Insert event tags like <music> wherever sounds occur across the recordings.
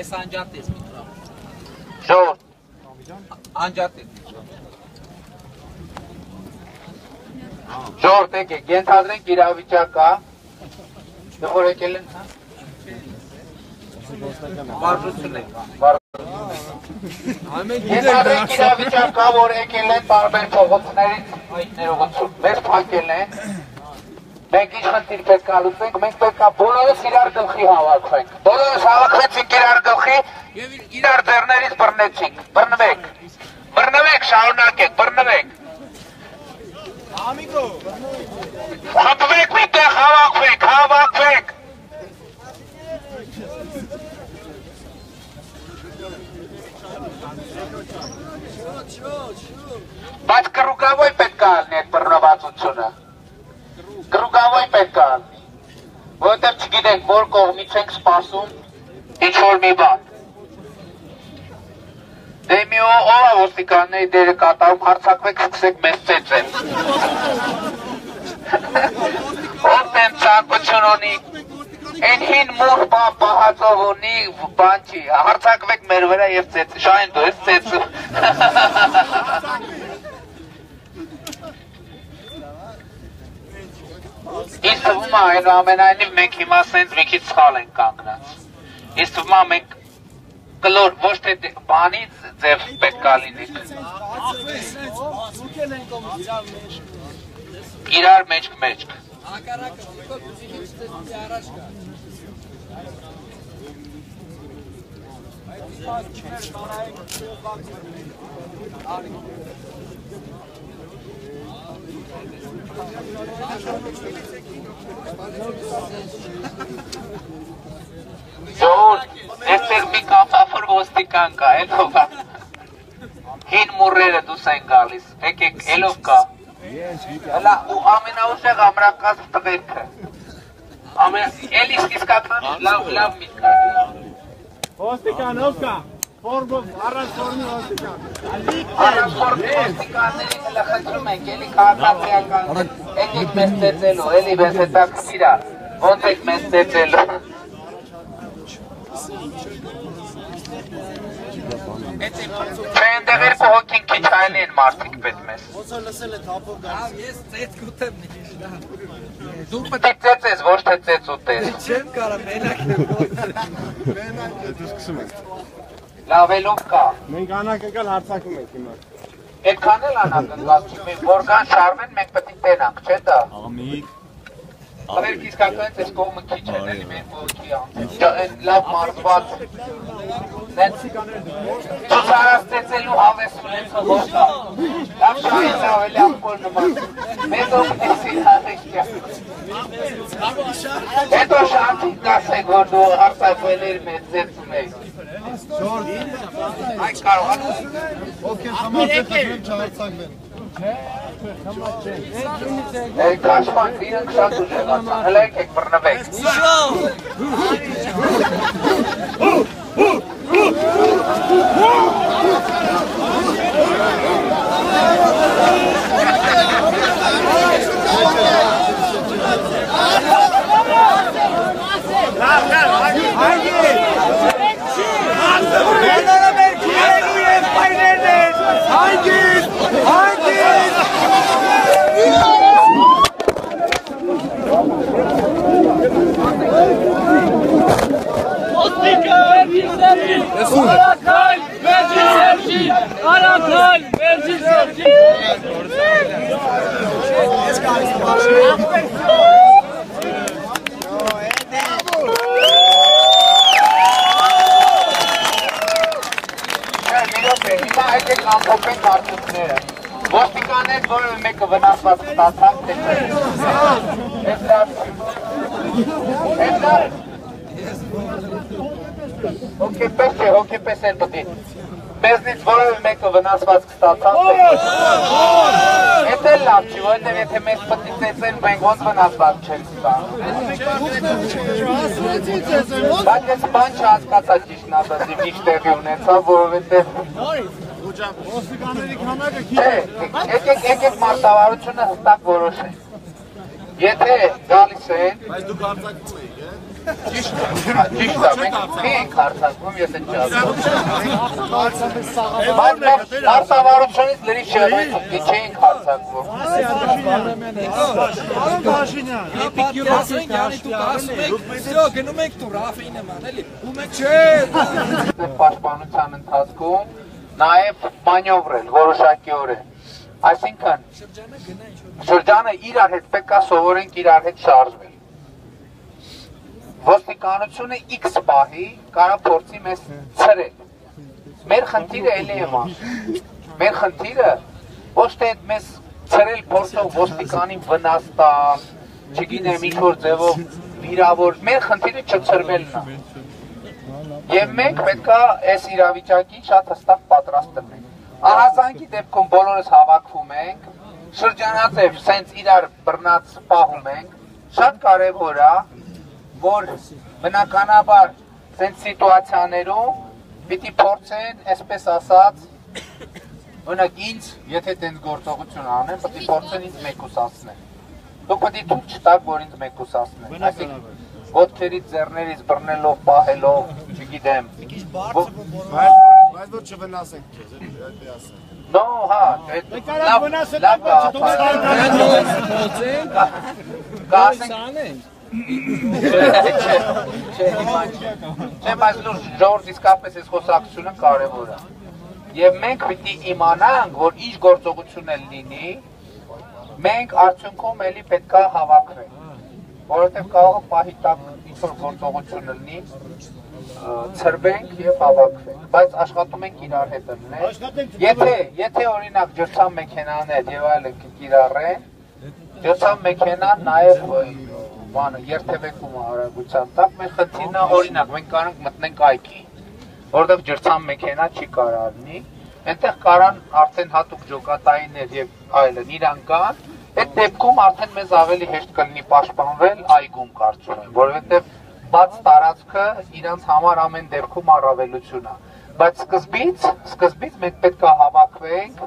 Ես անջատ ես միտրա։ Ժողովուրդ, Անջատ ես։ ժողովուրդ եկեք, ենթադրենք իրավիճակ կա։ Որ եկել են, հա։ Վարժություն է։ Ենթադրենք իրավիճակ կա, որ եկել են տարբեր փողոցներից այդ ներողություն։ Մեզ փակել են։ Մենք ինչ խնդիր պետք է լուծենք, մենք պետք է բոլորս իրար գլխի հավաքվենք։ Բոլորս հավաքվեցինք իրար գլխի եւ իրար ձեռներից բռնեցինք։ Բռնվեք։ Բռնվեք, շարունակեք, բռնվեք։ Ամիկո։ Խփվեք միտեղ հավաքվեք, հավաքվեք։ Բայց կրուկավոյ պետք է ալնի այդ բռնվածությունը։ Կրուկավոյ պետք է ալնի։ Որովհետև չգիտենք որ կողմից ենք սպասում ինչ որ մի բան։ Դե մի ով է ոստիկանների դերը կատարում, հարցակվեք, սկսեք մեզ ծեծել։ Ով տեն ցանկություն ունի, Այն հին մուր բա պահածով ունի բան չի, հարցակվեք մեր վրա եւ ծեծ, շայն դու ես ծեծում։ Իսկ թվում է այնուամենայնիվ մենք հիմա սենց մի քիչ սխալ ենք կանգնած։ Իսկ թվում է մենք կլոր ոչ թե դե- բանի ձև պետք է լինի։ Իրար մեջք մեջք։ Ժողովուրդ, այստեղ մի կապավոր ոստիկան կա, ելով կա։ Հին մուրերը դուս են գալիս, եկեք, ելով կա։ Հլա, ու ամենաուժեղ ամրակած տղերքը։ Ամեն, էլի իսկական լավ, լավ միտք է։ Ոստիկան ով կա։ Ֆորմով առանց ֆորմի ոստիկան։ Առանց ֆորմի ոստիկանների հլա խնդրում ենք, էլի քաղաքացիական, եկեք մեզ ծեծելու, էլի մեզ հետաքրքիր է։ Ոնց եք մեզ ծեծելու։ Այնտեղ երկու հոգին քիչ այլ են մարդիկ պետք մեզ։ Ես ծեծ կուտեմ նիշ։ Դու Պետք է ծեծես, ոչ թե ծեծ ուտես։ չեմ կարա մենակ եմ։ Դու սկսում ես։ Լավելով կա։ Մենք անակ եկալ հարցակում ենք հիմա։ Այդքան էլ անակնկալ չի, որքան շարվեն մենք պետք է տենանք, չէ՞ դա։ Ամիկ Ավեր իսկականից այս կողմը քիչ են, էլի մեր կողքի անձը։ Այն լավ մարզված։ ծեծելու հավես ունեցող ոստա։ Լավ շարի լավ էլի ակոլ նման։ Մեզ օգնեցի հաղեշտյա։ Հետո շանթի կասեք, որ դու հարցակվելեր մեծ ծեծում ես։ Այ կարողանում Ովքեր համարձակ են չհարցակվեն։ Եք կաշման, իրենք շատ ուժեղացան, հլա եկեք բռնվեք։ Karakal versin Sergi. Karakal versin Sergi. Doğru söylüyorsun. Որևէ մեկը վնասված ստացան, թե չէ։ Էս լավ։ Հոգեպես չէ, հոգեպես են պետք է։ Մեզնից որևէ մեկը վնասված կստացան, թե չէ։ Էս էլ լավ չի, որովհետև եթե մեզ պետք է ծեծեն, մենք ոնց վնասված չենք ստանում։ Բայց ես բան չհասկացա ճիշտն ասացի, ինչ տեղի ունեցավ, որովհետև Ոստիկանների քանակը քիչ Չէ, եկեք եկեք մարտավարությունը հստակ որոշենք։ Եթե գալիս են, Բայց դուք արձակվում եք, է։ ճիշտ է, հա, ճիշտ է, մենք մի ենք հարցակվում, ես են չասում։ Բայց մենք հարցավարությունից լրիվ շեղվենք, չէինք հարցակվում։ Պիկյուր ասենք, յանի դուք ասում եք, всё, գնում եք դու Ռաֆին նման, էլի։ Ու մենք չէ։ Դե պաշտպանության ընթացքում նաև մանյովրել որոշակիորեն։ Այսինքն շրջանը իրար հետ պետք է սովորենք իրար հետ շարժվել։ Ոստիկանությունը X պահի կարա փորձի մեզ ցրել։ Մեր խնդիրը էլի է մա։ Մեր խնդիրը ոչ թե մեզ ցրել փորձող ոստիկանին վնաս տալ, չգիտեմ ինչ որ ձևով վիրավոր, մեր խնդիրը չցրվելն է։ Եվ մենք պետքա այս իրավիճակին շատ հստակ պատրաստ լինենք։ Ահազանգի դեպքում բոլորս հավաքվում ենք, շրջանաձև սենց իրար բռնած պահում ենք, շատ կարևոր է, որ բնականաբար սենց սիտուացիաներում պիտի փորձեն, այսպես ասած, օրինակ ինձ, եթե տենց գործողություն անեն, պետք է փորձեն ինձ մեկուսացնել։ Դուք պետք է թույլ չտաք, որ ինձ մեկուսացնեն։ Այսինքն ոտքերից, ձեռներից բռնելով, պահելով, չգիտեմ։ ո- Բայց որ չվնասենք քեզ, այդպես ասեմ։ No, հա, այդ լավ լավ կասենք Չէ, բայց լուրջ ժողովուրդ իսկապես այս խոսակցությունը կարևոր է։ Եվ մենք պիտի իմանանք, որ ինչ գործողություն էլ լինի, մենք արդյունքում էլի պետքա հավաքվենք։ Որովհետև կարող է պահի տակ ինչ որ գործողություն լինի, ցրվենք եւ հավաքվենք, բայց աշխատում ենք իրար հետ լինել։ Եթե եթե օրինակ ջրցան մեքենաներ եւ այլն կիրառեն, ջրցան մեքենան նաեւ բանը երթևեկում արագության տակ, մեր խնդիրն է օրինակ մենք կարանք մտնենք այգի, որտեղ ջրցան մեքենա չի կարառնի, այնտեղ կարան արդեն հատուկ ջոկատայիններ եւ այլն իրան կան, այդ դեպքում արդեն մեզ ավելի հեշտ կլինի պաշտպանվել այգում կարծում եմ, որովհետեւ բաց տարածքը իրանց համար ամեն դեպքում առավելություն է։ Բայց սկզբից, սկզբից մենք պետք է հավաքվենք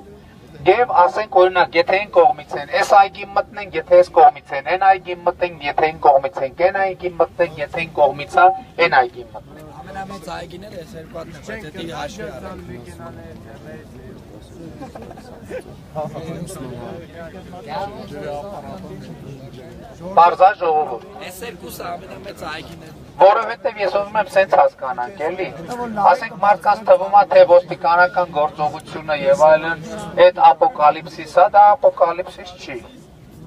Եվ ասենք օրինակ, եթե այն կողմից են, այս այգին մտնենք, եթե այս կողմից են, այն այգին մտնենք, եթե այն կողմից են, այն այգին մտնենք, եթե այն կողմից է, այն այգին մտնենք։ Ամենամեծ այգին էլ էս երկու հատն է, բայց դա հաշվի առեք։ Բարձա ժողովուրդ։ Էս երկուսը ամենամեծ այգին է։ Որովհետև ես ուզում եմ սենց հասկանանք, էլի։ Ասենք մարդկանց թվում է, թե ոստիկանական գործողությունը եւ այլն այդ ապոկալիպսիսա, դա ապոկալիպսիս չի։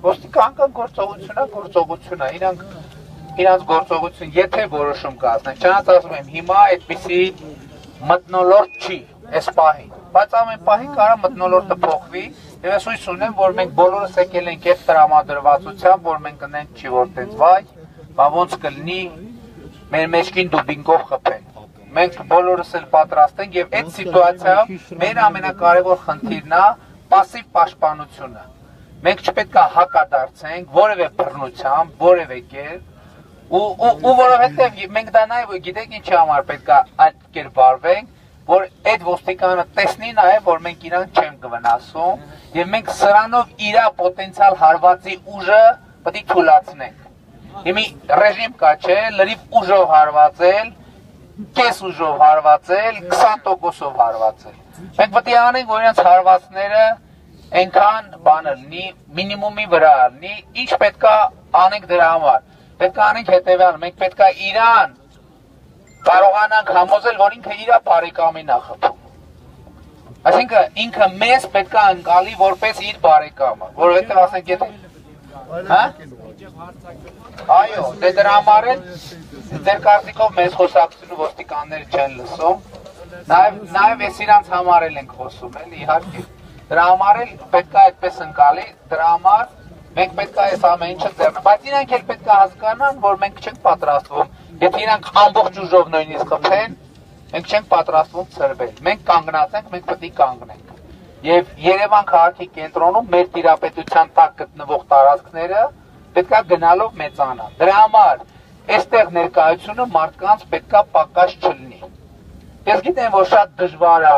Ոստիկանական գործողությունն գործողություն է, իրանք իրանց գործողություն, եթե որոշում կազմեն, չնայած ասում եմ, հիմա այդպիսի մտնոլորտ չի այս պահին, բայց ամեն պահին կարա մտնոլորտը փոխվի եւ ես հույս ունեմ, որ մենք բոլորս եկել ենք այդ տրամադրվածությամբ, որ մենք կնենք չի որ տենց վայ, բա ոնց կլինի մեր մեջքին դուբինգով խփեն։ Մենք բոլորս էլ պատրաստ ենք եւ այդ սիտուացիայում մեր ամենակարևոր խնդիրն է пассив պաշտպանությունը։ Մենք չպետք է հակադարձենք որևէ բռնությամբ, որևէ կերպ ու ու, ու որովհետեւ մենք դա նաեւ գիտեք ինչի համար պետք է այդ կերպ վարվենք, որ այդ ոստիկանը տեսնի նաեւ որ մենք իրան չեմ կվնասում եւ մենք սրանով իր պոտենցիալ հարվածի ուժը պետք է թույլատնենք։ Հիմի ռեժիմ կա, չէ, լրիվ ուժով հարվածել, կես ուժով հարվածել, 20%-ով հարվածել։ Մենք պետք է անենք, որ իրենց հարվածները այնքան բանը լինի, մինիմումի վրա լինի, ինչ պետքա անենք դրա համար։ Պետք է անենք հետևյալ, մենք պետք է Իրան կարողանանք համոզել, որ ինքը իր բարեկամին է խփում։ Այսինքն ինքը մեզ պետք է անցալի որպես իր բարեկամը, որովհետև ասենք եթե Հա? Այո, դե դրա համար էլ ձեր կարծիքով մեզ խոսակցությունը ոստիկանները չեն լսում։ Նաև նաև ես իրանց համար էլ ենք խոսում, էլի իհարկե։ Դրա համար էլ պետք է այդպես ընկալի, դրա համար մենք պետք է այս ամեն ինչը ձեռն, բայց իրանք էլ պետք է հասկանան, որ մենք չենք պատրաստվում։ Եթե իրանք ամբողջ ուժով նույնիսկ խփեն, մենք չենք պատրաստվում ծրվել։ Մենք կանգնած ենք, մենք պետք է կանգնենք։ Եվ Երևան քաղաքի կենտրոնում մեր տիրապետության տակ գտնվող տարածքները պետքա գնալով մեծանան։ Դրա համար այստեղ ներկայությունը մարդկանց պետքա պակաս չլինի։ Ես գիտեմ, որ շատ դժվար է։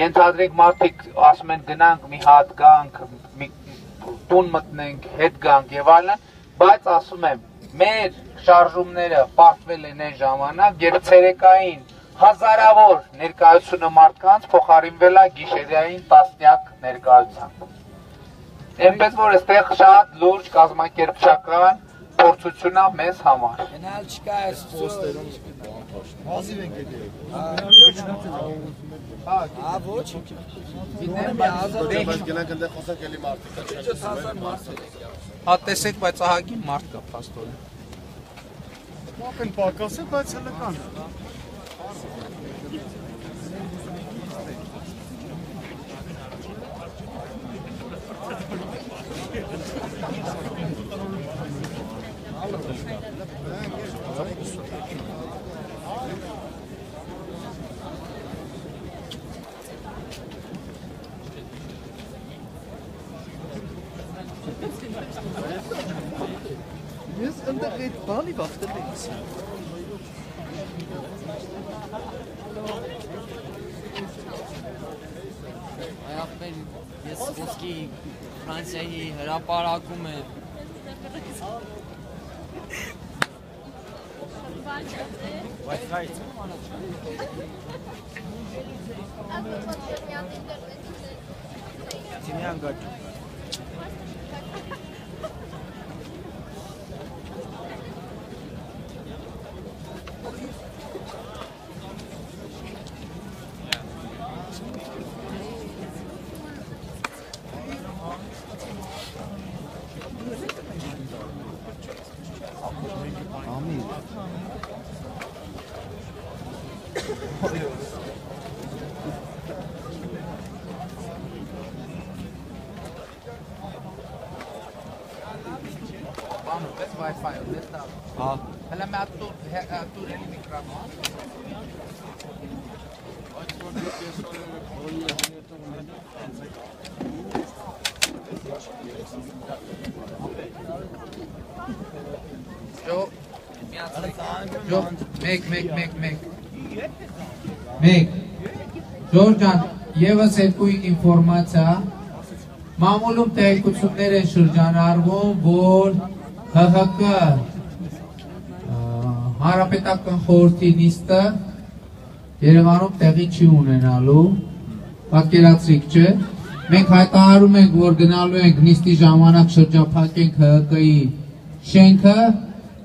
Ենթադրենք մարդիկ ասում են գնանք մի հատ գանք, տուն մտնենք, հետ գանք եւ այլն, բայց ասում եմ, մեր շարժումները պարտվել են այն ժամանակ, երբ ցերեկային հազարավոր ներկայությունը մարդկանց փոխարինվել է գիշերային տասնյակ ներկայությամբ։ Էնպես որ այստեղ շատ լուրջ կազմակերպչական փորձություն է մեզ համար։ Գնալ չկա այս պոստերում։ Հազիվ ենք եկել։ Հա ոչ։ Գիտեմ, Բայց գնանք այնտեղ խոսանք էլի մարդիկ։ 4000 մարդ է։ հա տեսեք, բայց ահագին մարդ կա փաստորեն։ Մոքն պակաս է, բայց հələ կան։ Ես ընդեղ այդ բանի վախտել էի։ Այախպեր ես ոսկի Ֆրանսիայի հրապարակում է Բանը, մə ատու ատու էլի միկրոֆոն։ Ջո Ջո մեկ մեկ մեկ մեկ Մեկ Ժորժան եւս երկու ինֆորմացիա Մամուլում տեղեկություններ են շրջանառվում, որ ՀՀԿ Հանրապետական խորհրդի նիստը Երևանում տեղի չի ունենալու, պատկերացրիք չէ։ Մենք հայտարարում ենք, որ գնալու ենք նիստի ժամանակ շրջափակենք ՀՀԿ-ի շենքը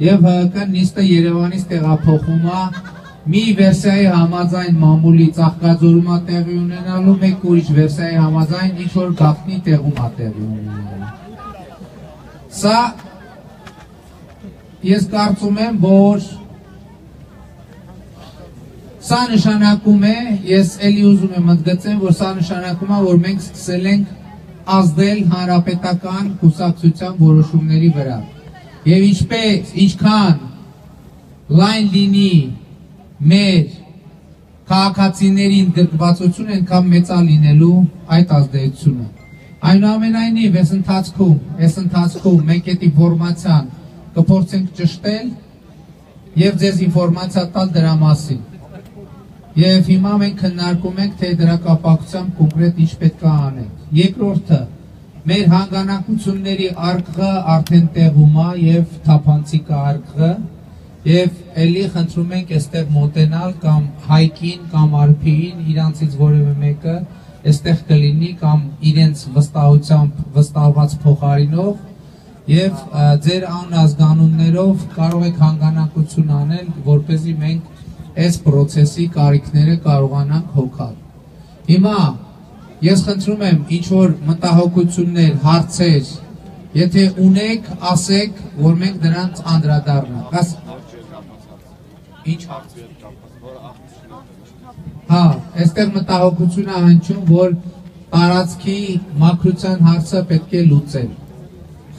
եւ ՀՀԿ նիստը Երևանից տեղափոխում է մի վերսիայի համաձայն մամուլի ծաղկաձորումա տեղի ունենալու, մեկ ուրիշ վերսիայի համաձայն ինչ որ գաղտնի տեղում է տեղի ունենալու։ Սա ես կարծում եմ, որ Սա նշանակում է, ես էլի ուզում եմ ընդգծեմ, որ սա նշանակում է, որ մենք սկսել ենք ազդել հանրապետական կուսակցության որոշումների վրա։ Եվ ինչպես, ինչքան լայն լինի մեր քաղաքացիներին գրկվածություն ենքան մեծա լինելու այդ ազդեցությունը։ Այնուամենայնիվ, այս ընթացքում, այս ընթացքում մենք այդ ինֆորմացիան կփորձենք ճշտել եւ ձեզ ինֆորմացիա տալ դրա մասին։ Եվ հիմա մենք քննարկում ենք, թե դրա կապակցությամբ կոնկրետ ինչ պետք է անենք։ Երկրորդը, մեր հանգանակությունների արկղը արդեն տեղում է եւ թափանցիկ արկղը եւ ելի խնդրում ենք այստեղ մոտենալ կամ հայկին կամ արփին իրանցից որևէ մեկը այստեղ կլինի կամ իրենց վստահությամբ վստահված փոխարինող եւ ձեր անազգանուններով կարող եք հանգանակություն անել, որ เป զի մենք այս process-ի կարիքները կարողանանք հոգալ։ Հիմա ես խնդրում եմ ինչ որ մտահոգություններ, հարցեր, եթե ունեք, ասեք, որ մենք դրանց անդրադառնանք։ Աս Ինչ Հա, այստեղ մտահոգություն է հնչում, որ տարածքի մակրության հարցը պետք է լուծել։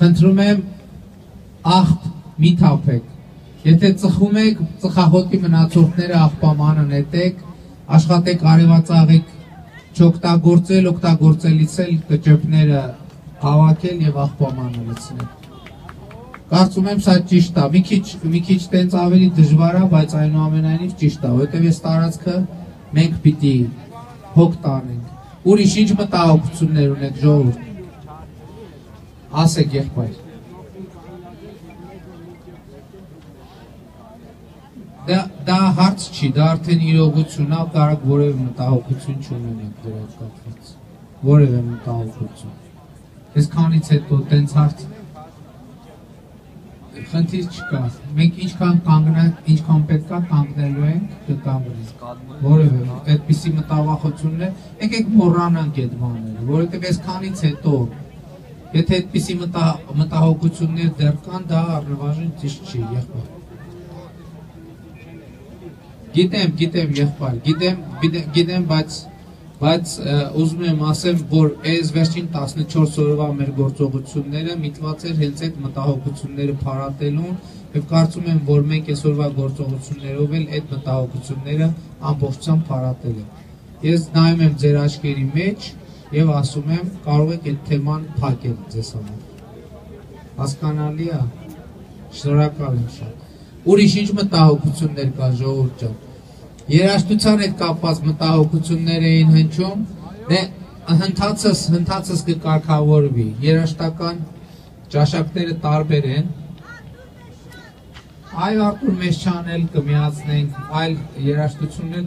Խնդրում եմ աղբ մի թափեք։ Եթե ծխում եք, ծխախոտի մնացորդները աղբամանը նետեք, աշխատեք արևածաղիկ չօգտագործել, օգտագործելիս էլ կճեպները հավաքել եւ աղբամանը լցնել։ Կարծում եմ սա ճիշտ է։ Մի քիչ մի քիչ տենց ավելի դժվար է, բայց այնուամենայնիվ ճիշտ է, որովհետեւ այս տարածքը մենք պիտի հոգ տանենք։ Ուրիշ ինչ մտահոգություններ ունեք ժողովուրդ։ Ասեք եղբայր։ Դա հարց չի, դա արդեն իրողություն է, կարող որևէ մտահոգություն չունենեք դրա հետ կապված։ Որևէ մտահոգություն։ Այսքանից հետո տենց հարց խնդիր չկա։ Մենք ինչքան կանգնանք, ինչքան պետքա կանգնելու ենք, կկանգնենք։ Որևէ այդպիսի մտավախություններ, եկեք մոռանանք այդ բաները, որովհետև այսքանից հետո եթե այդպիսի մտա, մտահոգություններ դեռ կան, դա առնվազն ճիշտ չի, եղբայր։ Գիտեմ, գիտեմ, եղբայր, գիտեմ, գիտեմ, բայց բայց ուզում եմ ասեմ, որ այս վերջին 14 օրվա մեր գործողությունները միտված էր հենց այդ մտահոգությունները փարատելուն եւ կարծում եմ, որ մենք այսօրվա գործողություններով էլ այդ մտահոգությունները ամբողջությամբ փարատել ենք։ Ես նայում եմ ձեր աչքերի մեջ եւ ասում եմ, կարող եք այդ թեման փակել ձեզ համար։ Հասկանալի է։ Շնորհակալ եմ շատ։ Ուրիշ ինչ մտահոգություններ կա ժողովուրդ ջան։ Երաշտության հետ կապված մտահոգություններ էին հնչում, դե հնդածս հնդածս կկարգավորվի։ Երաշտական ճաշակները տարբեր են։ Այո, Արտուր Մեշչանել կմիացնենք, այլ երաշտություններ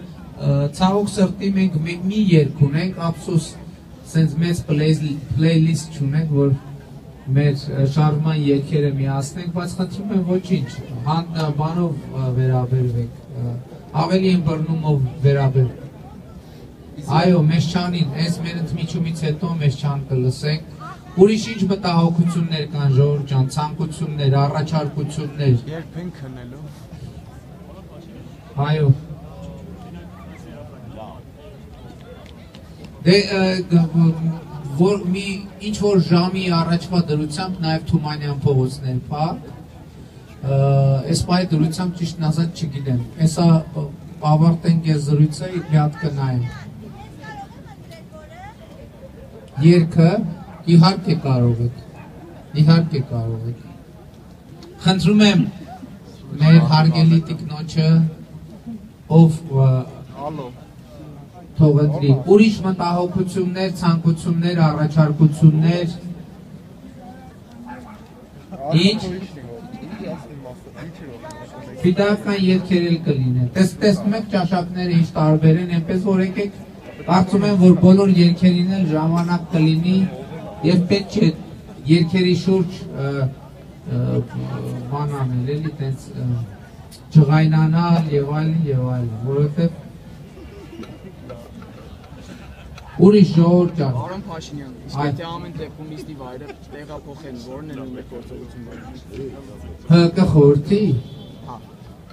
ցավոք սրտի մենք մի, երգ ունենք, ափսոս սենց մեծ պլեյլիստ չունենք, որ մեր շարժման երգերը միացնենք, բայց խնդրում եմ ոչինչ, հան բանով վերաբերվեք, ավելի ըմբռնումով վերաբեր։ Այո, Մեշչանին, այս մեր ընդմիջումից հետո Մեշչան կլսենք։ Ուրիշ ինչ մտահոգություններ կան ժողովուրդ ջան, ցանկություններ, առաջարկություններ։ Երբ են քնելու։ Այո։ Դե որ մի ինչ որ ժամի առաջվա դրությամբ նաև Թումանյան փողոցներ փակ։ ը, Այս բայ դրությամբ ճիշտ նազատ չգիտեմ։ Հեսա ավարտենք այս զրույցը, մի հատ կնայեմ։ Երկը իհարկե կարող եք։ Իհարկե կարող եք։ Խնդրում եմ մեր հարգելի տիկնոջը ով Ալո։ թողադրի ուրիշ մտահոգություններ, ցանկություններ, առաջարկություններ Ինչ? Ֆիդական երկեր էլ կլինեն։ Տես տեսնում եք ճաշակները ինչ տարբեր են, այնպես որ եկեք կարծում եմ որ բոլոր երկերին էլ ժամանակ կլինի եւ պետք չէ երկերի շուրջ ը, ը, բան անել, էլի տենց ջղայնանալ եւ այլն եւ այլն, որովհետեւ ուրիշ ժողովուրդ ջան, Արոն Փաշինյան, իսկ եթե ամեն դեպքում իստի վայրը տեղափոխեն, որն է նույն գործողությունները։ ՀԿ խորհրդի Հա։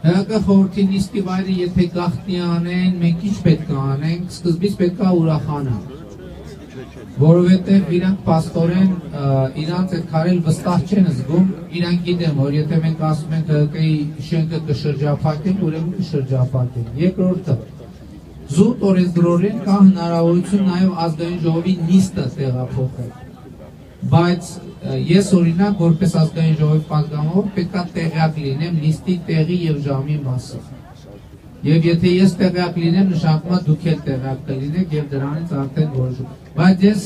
ՀԿ խորհրդի նիստի վայրը եթե գաղտնի անեն, մենք ինչ պետք է անենք, սկզբից պետք է ուրախանանք։ Որովհետև իրանք աստորեն իրանք այդ քարել վստահ չեն զգում, իրանք գիտեն, որ եթե մենք ասում ենք ՀԿ-ի շենքը կշրջափակենք, ուրեմն կշրջափակենք։ Երկրորդը զուտ օրենսդրորեն կա հնարավորություն նաև ազգային ժողովի նիստը տեղափոխել բայց ես օրինակ որպես ազգային ժողովի պատգամավոր պետքա տեղյակ լինեմ նիստի տեղի եւ ժամի մասին։ Եվ եթե ես տեղյակ լինեմ, նշանակում է դուք էլ տեղյակ կլինեք եւ դրանից արդեն որոշում։ Բայց ես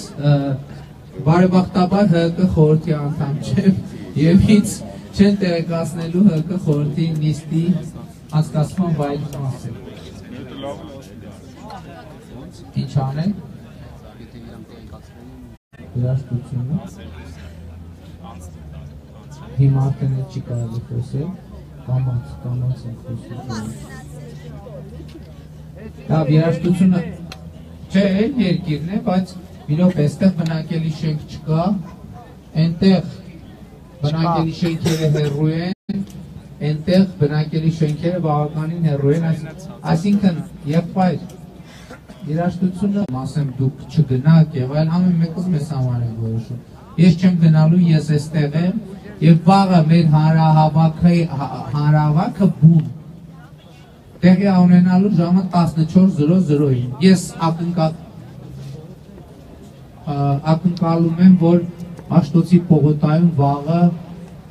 բարեբախտաբար ՀԿ խորհրդի անդամ չեմ եւ ինձ չեն տեղեկացնելու ՀԿ խորհրդի նիստի հասկացման վայրի մասին։ Ինչ անենք։ Երաշտությունը հիմա արդեն չի կարելի խոսել կամաց կամաց են խոսում դա երաշտությունը չէ երկիրն է բայց իրոք այստեղ բնակելի շենք չկա այնտեղ բնակելի շենքերը հեռու են այնտեղ բնակելի շենքերը բավականին հեռու են այս- այսինքն եղբայր երաշտությունը ասեմ դուք չգնաք եւ այլ ամեն մեկը մեզ համար է որոշում ես չեմ գնալու ես էստեղ եմ եւ վաղը մեր հանրահավաքը հանրահավաքը բուն տեղի ունենալու ժամը 14:00-ին ես ակնկալ ակնկալում եմ որ Աշտոցի պողոտայում վաղը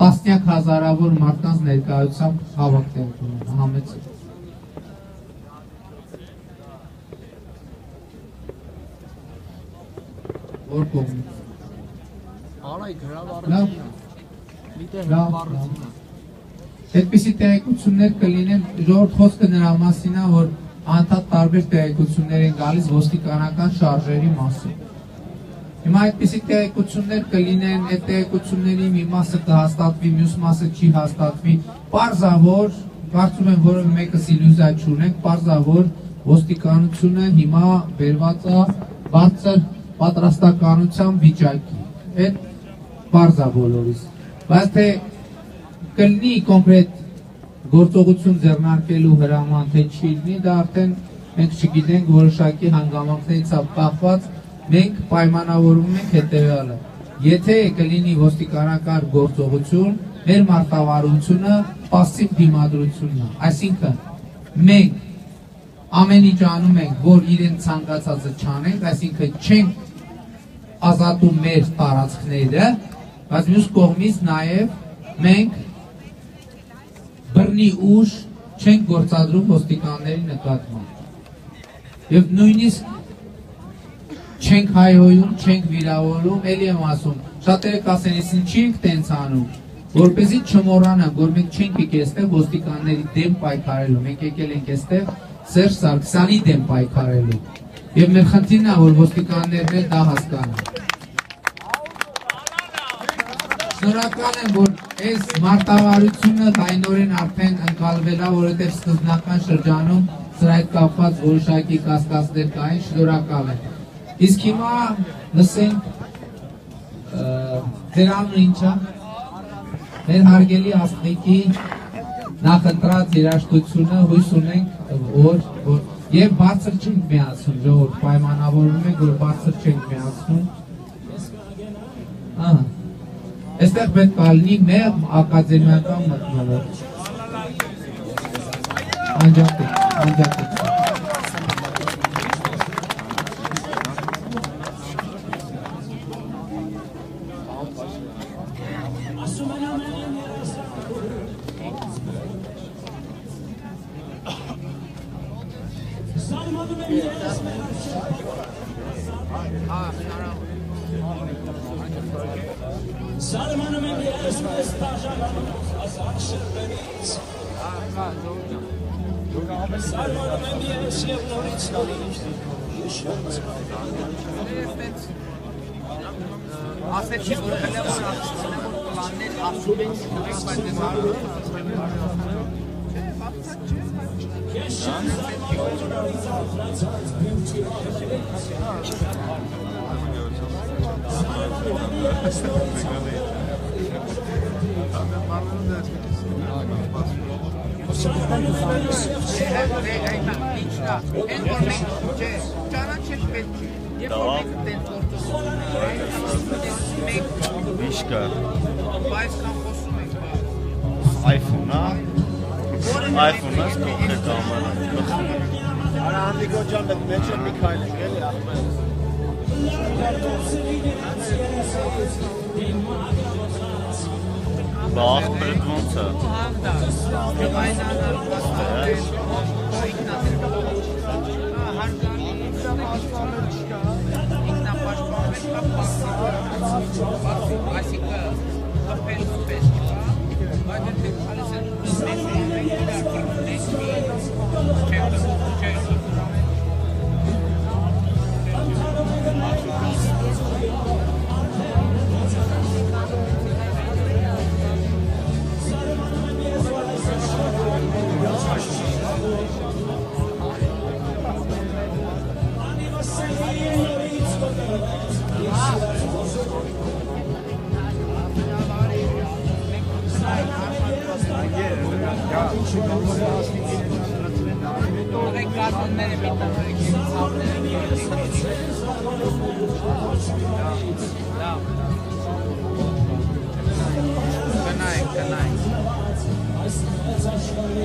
տասնյակ հազարավոր մարդկանց ներկայությամբ հավաքներ կունենա համեցեք Որ կողմից։ հրավառությունն է։ Միտեղ է։ Այդպիսի տեղեկություններ կլինեն ժողովուրդ խոսքը նրա մասին է, որ անդադ տարբեր տեղեկություններ են գալիս ոստիկանական շարժերի մասին։ Հիմա այդպիսի տեղեկություններ կլինեն, այդ տեղեկությունների մի մասը կհաստատվի, մյուս մասը չի հաստատվի։ Պարզավոր, կարծում եմ որևէ մեկս իլյուզիա չունենք, պարզավոր ոստիկանությունը հիմա վերված է բարձր պատրաստականության վիճակի։ Այդ պարզա բոլորիս։ Բայց թե կլինի կոնկրետ գործողություն ձեռնարկելու հրաման թե չի լինի, դա արդեն մենք չգիտենք որոշակի հանգամանքներից ապահված մենք պայմանավորվում ենք հետևյալը։ Եթե կլինի ոստիկանական գործողություն, մեր մարտավարությունը пассив դիմադրությունն է։ Այսինքն մենք ամեն ինչ անում ենք, որ իրեն ցանկացածը չանենք, այսինքն չենք ազատում մեր տարածքները, բայց մյուս կողմից նաև մենք բռնի ուժ չենք գործադրում ոստիկանների նկատմամբ։ Եվ նույնիսկ չենք հայհոյում, չենք վիրավորում, ելի եմ ասում, շատերը կասեն, ես ինչի ենք տենց անում, որպեսզի չմոռանանք, որ մենք չենք եկել այստեղ ոստիկանների դեմ պայքարելու, մենք եկել ենք այստեղ Սերժ Սարգսյանի դեմ պայքարելու։ Եվ մեր խնդիրն է, որ ոստիկաններն էլ դա հասկանան։ Շնորհակալ եմ, որ այս մարտավարությունը լայնորեն արդեն ընկալվել է, որովհետև սկզբնական շրջանում սրա հետ կապված որոշակի կասկածներ կային, շնորհակալ եմ։ Իսկ հիմա լսենք ձեր անունը ինչ է։ Մեր հարգելի աստղիկի նախընտրած երաշտությունը հույս ունենք, որ որ եւ բարձր չենք միացնում, ժողովուրդ պայմանավորվում ենք, որ բարձր չենք միացնում։ Ահա Այստեղ պետք է լինի մեղմ ակադեմիական մտնոլորտ։ Անջատեք, անջատեք։ Միշկա, բայց կամ խոսում ենք iPhone-ա, iPhone-ը սկողը կամարա։ Արա Անդիկո ջան, դե մեջ է Միքայել ենք էլի ասում են։ Բա աղբերը ոնց է։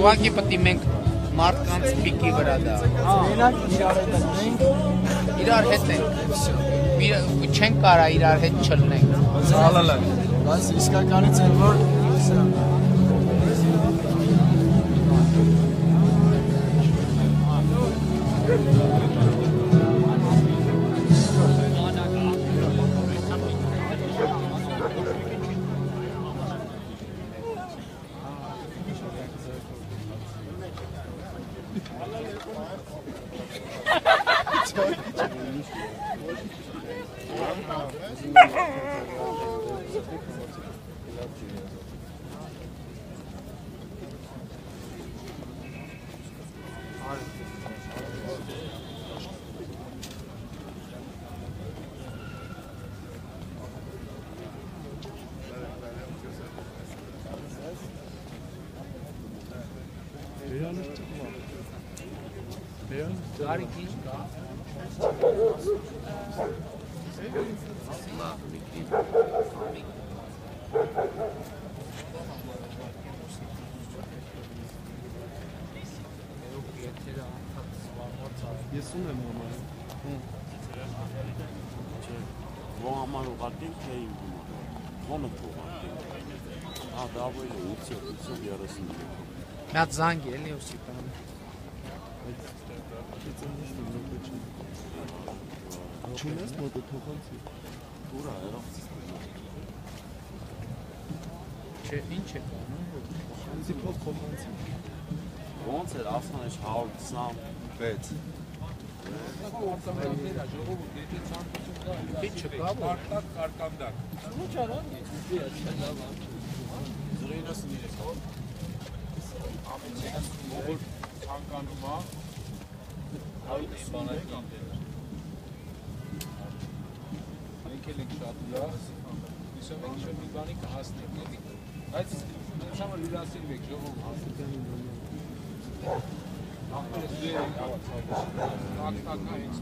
Ուղղակի պետք է մենք մարդկանց պիկի վրա դա։ Մենակ իրար հետ ենք։ Իրար հետ ենք։ Չենք կարա իրար հետ չլնենք։ Սալալա։ Բայց իսկականից են որ Ես Նա զանգ է էլի ուսի բան։ Չունես մոտը թողանցի։ Ուրա էրո։ Չէ, ինչ է բանում։ Անցի փող թողանցի։ Ոնց էր ասան էս 126 Ինչ չկա, արտակ կարկանդակ։ Ով ցանկանում է այդ բանակի Մենք էլ ենք շատ լավ, հիշում ենք ինչ մի բանի կհասնենք, էլի։ Բայց ինձ համար լուրասիրվեք ժողովուրդ։ Ախպերս դեր ենք Տակ-տակա ինձ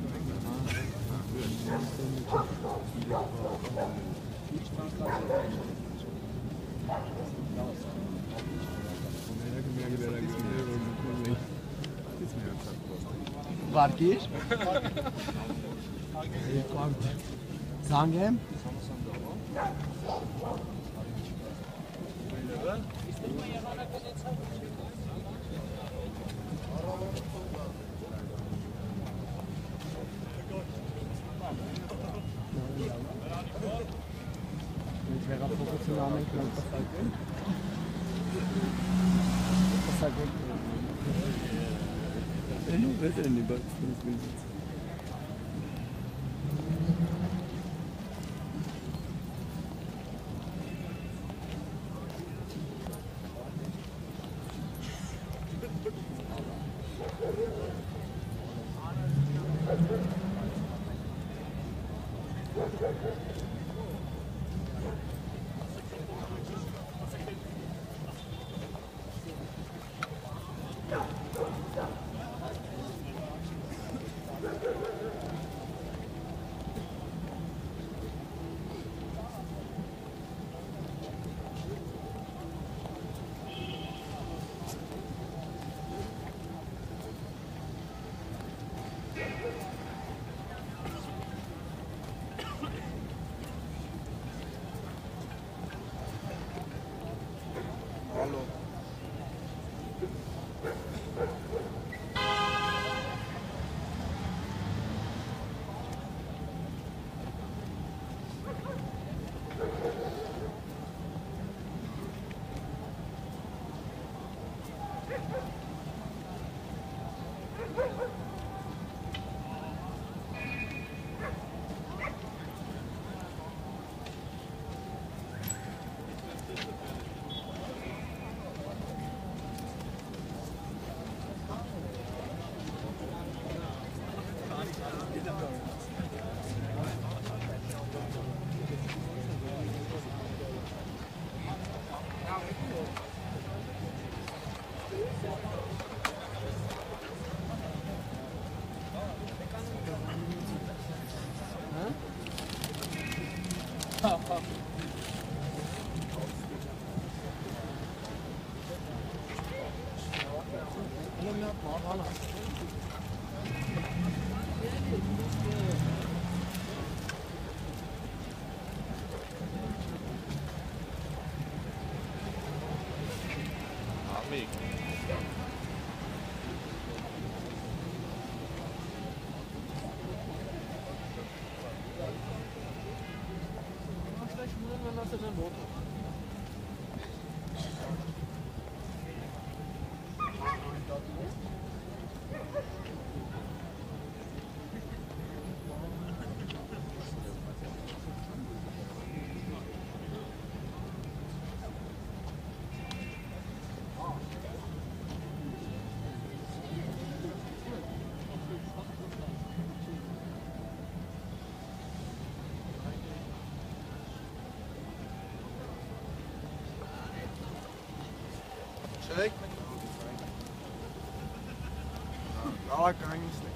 Ինչ տանկացել է։ partir. <laughs> Zangem. Էլի վեդենի բայց ինձ 어. Ինձ։ Կտրեք։ Լավ կանգնեցեք։ Վահ,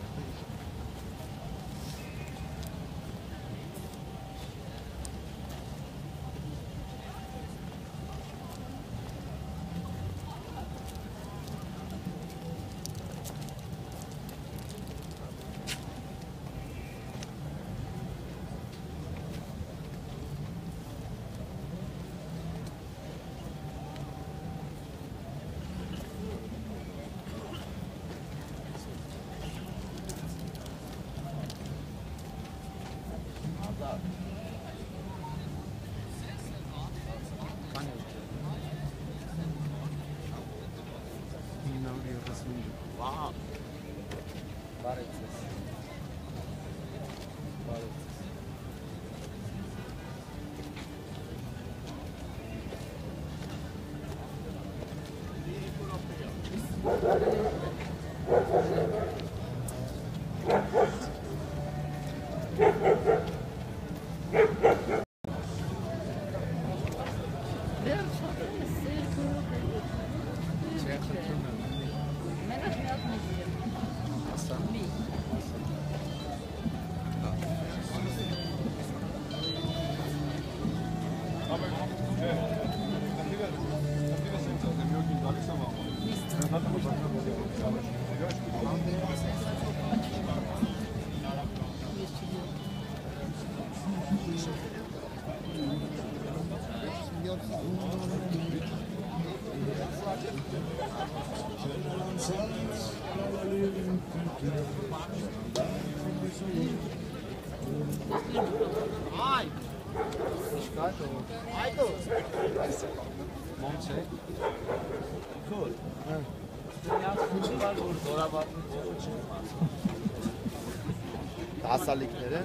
Հասալիկները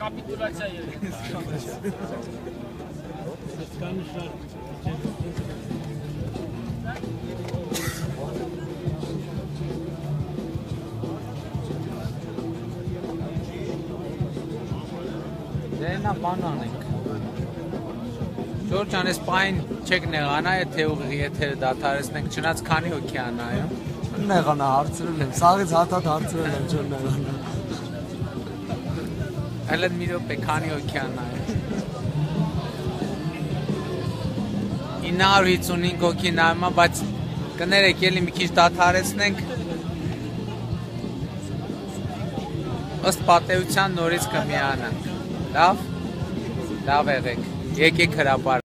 Կապիտուլացիա եղել։ Դե նա բան անենք։ Ժորժ ջան, այս պայն չեք նեղանա, եթե ուղիղ եթերը դադարեցնենք, չնայած քանի հոգի ա նայում։ Նեղանա հարցրել եմ, սաղից հատատ հարցրել եմ, չոր նեղանա։ Հələ մի րոպե քանի հոգի ա նայում։ 955 հոգի նայում ա, բայց կներեք, ելի մի քիչ դադարեցնենք։ Ըստ պատեության նորից կմիանանք։ Լավ։ Լավ եղեք։ Եկեք հրապար